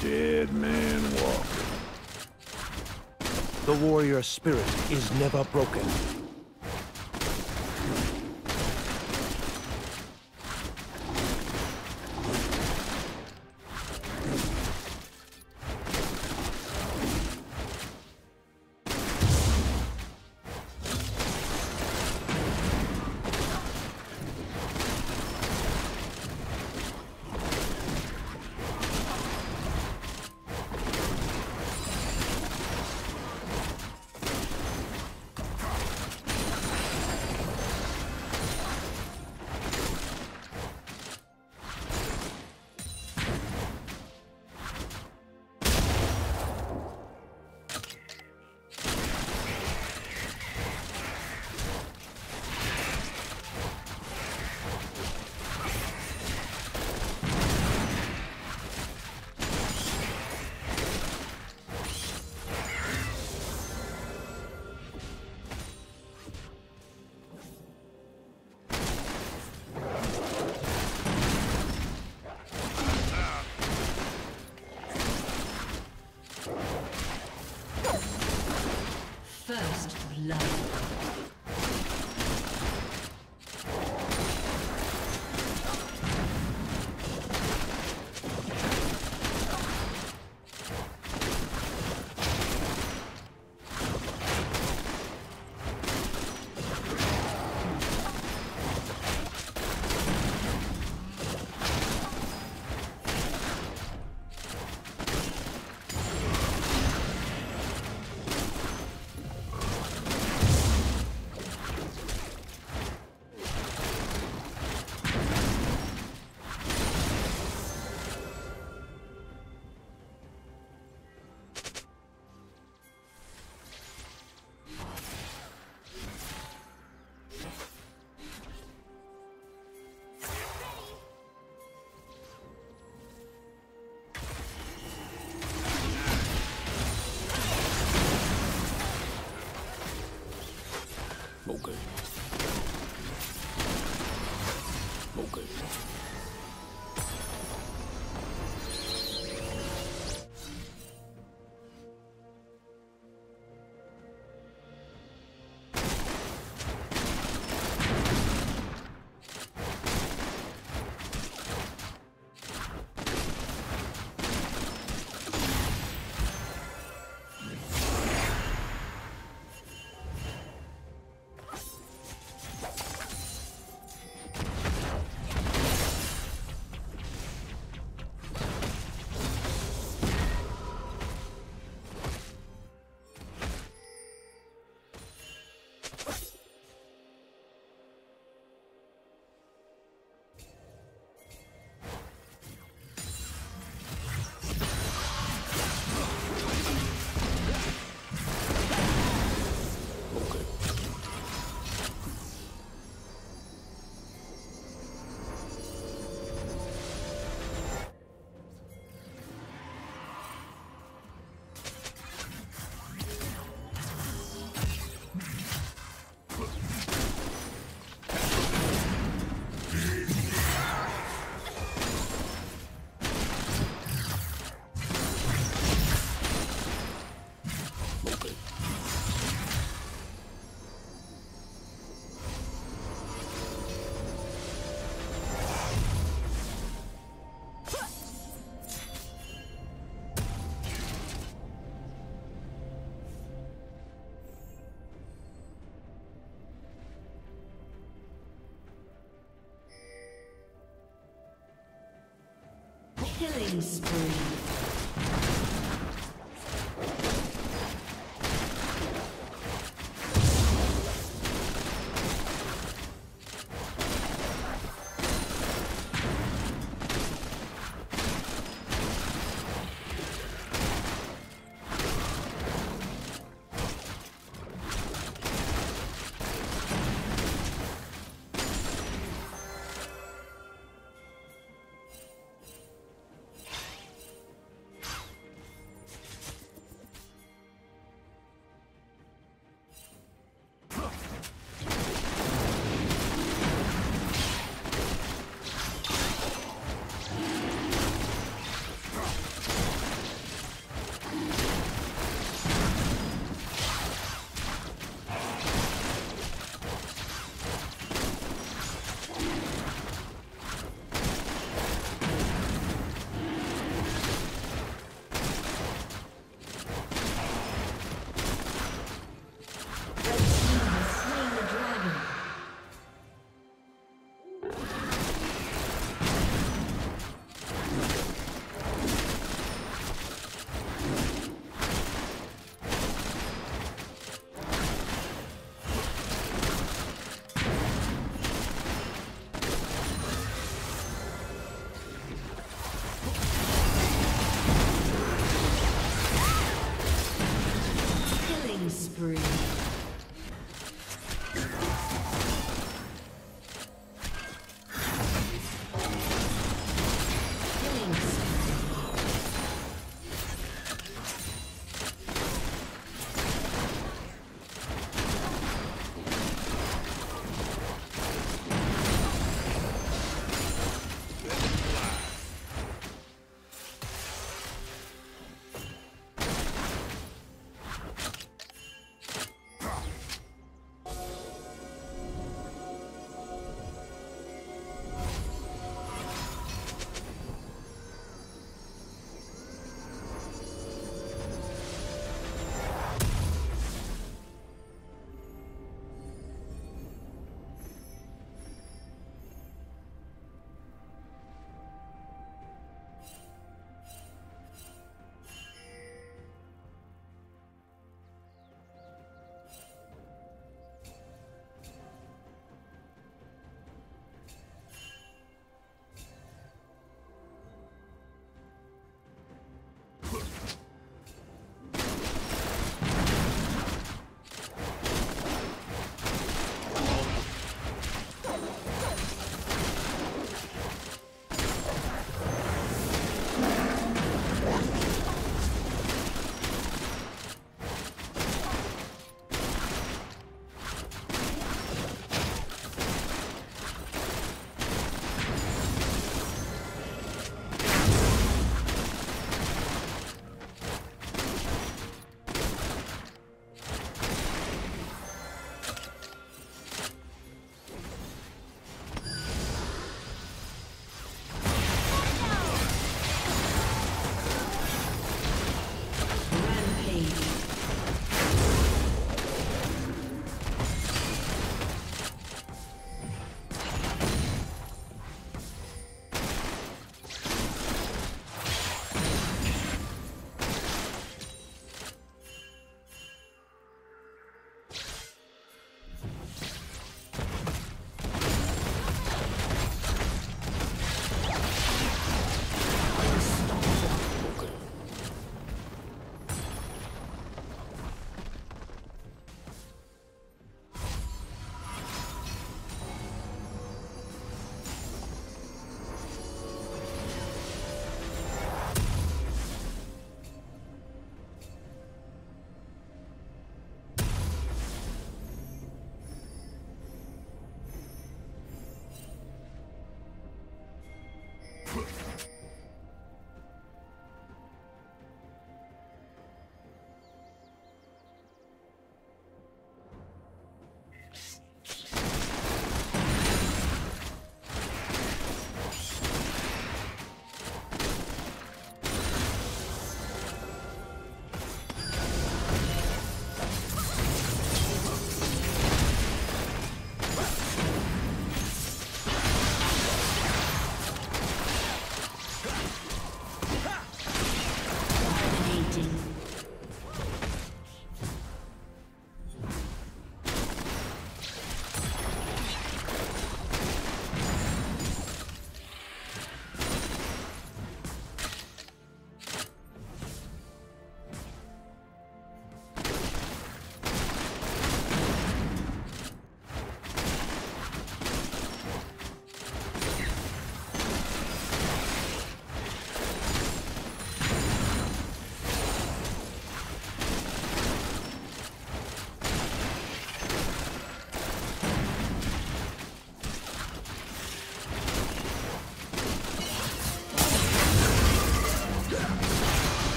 Dead man walking. The warrior spirit is never broken. 某个人。Killing spree.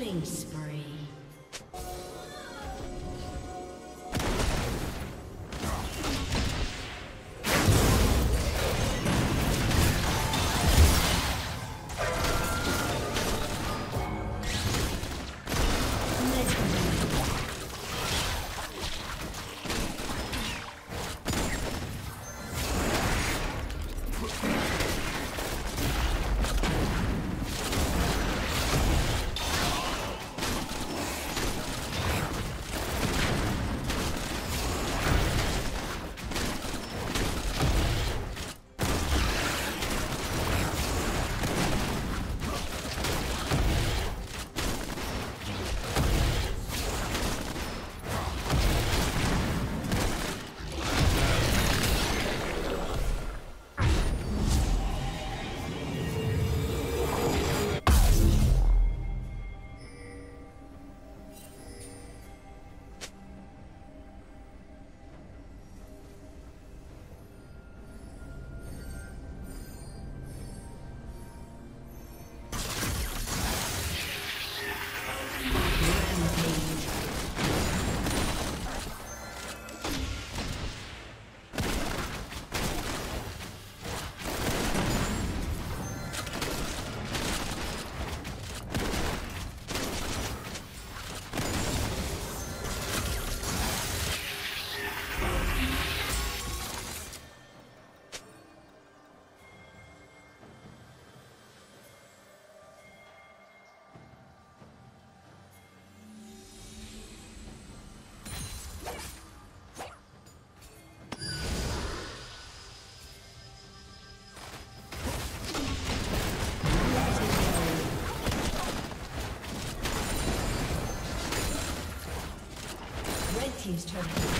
Killing Team's turret